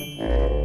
Música